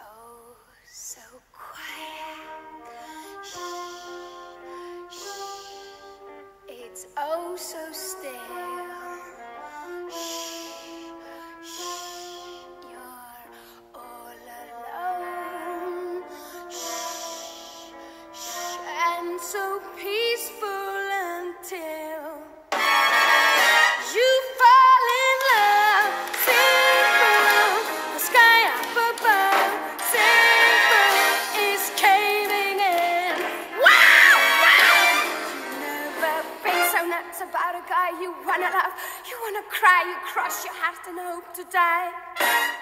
oh so quiet. Shh, shh. It's oh so still. Shh, shh. You're all alone. Shh, shh. And so peaceful nuts about a guy you wanna love. You wanna cry, you cross your heart and hope to die.